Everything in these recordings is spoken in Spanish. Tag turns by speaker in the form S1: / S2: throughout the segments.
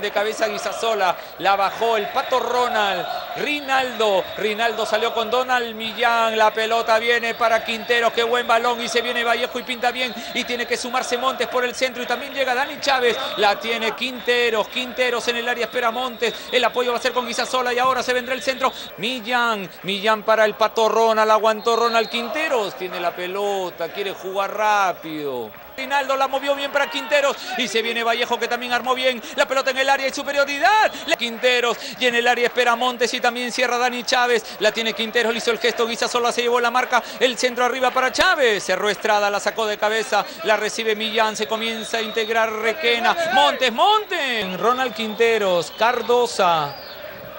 S1: de cabeza Guisasola, la bajó el Pato Ronald, Rinaldo, Rinaldo salió con Donald Millán, la pelota viene para Quintero, qué buen balón y se viene Vallejo y pinta bien y tiene que sumarse Montes por el centro y también llega Dani Chávez, la tiene Quinteros, Quinteros en el área espera Montes, el apoyo va a ser con Guisasola y ahora se vendrá el centro, Millán, Millán para el Pato Ronald, aguantó Ronald Quinteros, tiene la pelota, quiere jugar rápido. Rinaldo la movió bien para Quinteros y se viene Vallejo que también armó bien la pelota en el área y superioridad. Quinteros y en el área espera Montes y también cierra Dani Chávez. La tiene Quinteros, le hizo el gesto, Guisa solo se llevó la marca, el centro arriba para Chávez. Cerró Estrada, la sacó de cabeza, la recibe Millán, se comienza a integrar Requena. Montes, Montes. Ronald Quinteros, Cardosa.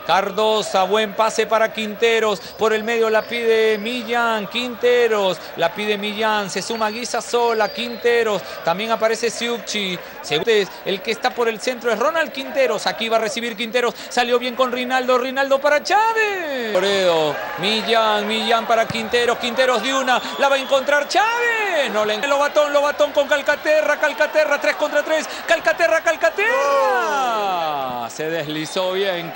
S1: Cardosa, buen pase para Quinteros. Por el medio la pide Millán. Quinteros, la pide Millán. Se suma Guisa sola. Quinteros. También aparece Siucci. El que está por el centro es Ronald Quinteros. Aquí va a recibir Quinteros. Salió bien con Rinaldo. Rinaldo para Chávez. Toredo. Millán, Millán para Quinteros. Quinteros de una. La va a encontrar Chávez. No le Lobatón, Lobatón con Calcaterra. Calcaterra, 3 contra 3. Calcaterra, Calcaterra. Se deslizó bien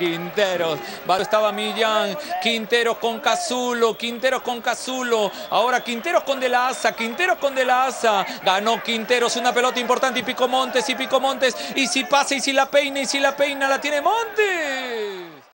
S1: Quinteros. Estaba Millán, Quinteros con Cazulo, Quinteros con Cazulo. Ahora Quinteros con De la Quinteros con De la Asa. Ganó Quinteros una pelota importante y Pico Montes y Pico Montes. Y si pasa y si la peina y si la peina la tiene Montes.